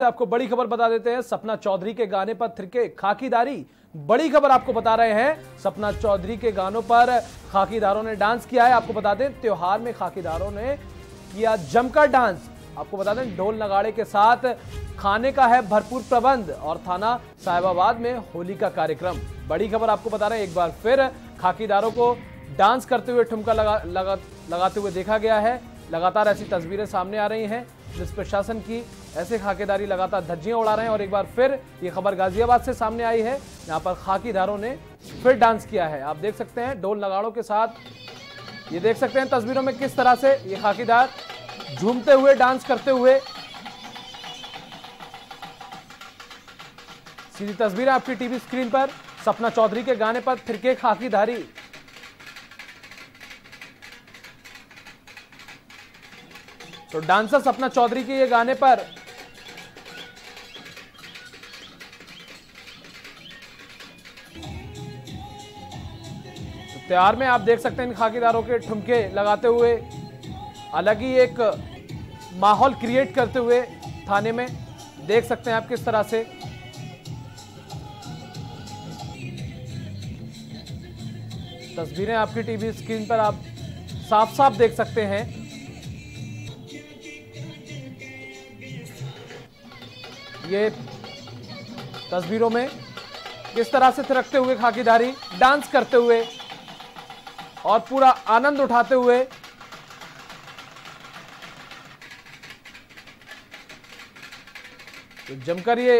आपको बड़ी खबर बता देते हैं। सपना चौधरी के गाने पर थिरके खाकीदारी। बड़ी खबर आपको बता रहे हैं। सपना चौधरी के गानों पर खाकीदारों ने डांस किया है। आपको बता दें त्योहार में खाकीदारों ने किया जमकर डांस। आपको बता दें ढोल नगाड़े के साथ खाने का है भरपूर प्रबंध और थाना साहिबाबाद में होली का कार्यक्रम। बड़ी खबर आपको बता रहे हैं। एक बार फिर खाकीदारों को डांस करते हुए ठुमका लगा, लगा लगाते हुए देखा गया है। लगातार ऐसी तस्वीरें सामने आ रही हैं पुलिस प्रशासन की ऐसे खाकेदारी लगातार धज्जियाँ उड़ा रहे हैं, और एक बार फिर ये खबर गाजियाबाद से सामने आई है यहाँ पर खाकीदारों ने फिर डांस किया है। आप देख सकते हैं ढोल नगाड़ों के साथ, ये देख सकते हैं तस्वीरों में किस तरह से ये खाकीदार झूमते हुए, डांस करते हुए। सीधी तस्वीरें आपकी टीवी स्क्रीन पर, सपना चौधरी के गाने पर फिरके खाकीधारी तो डांसर सपना चौधरी के ये गाने पर। त्यौहार में आप देख सकते हैं इन खाकीदारों के ठुमके लगाते हुए, अलग ही एक माहौल क्रिएट करते हुए थाने में। देख सकते हैं आप किस तरह से। तस्वीरें आपकी टीवी स्क्रीन पर आप साफ़ साफ़ देख सकते हैं। ये तस्वीरों में किस तरह से थिरकते हुए खाकीदारी, डांस करते हुए और पूरा आनंद उठाते हुए तो जमकर ये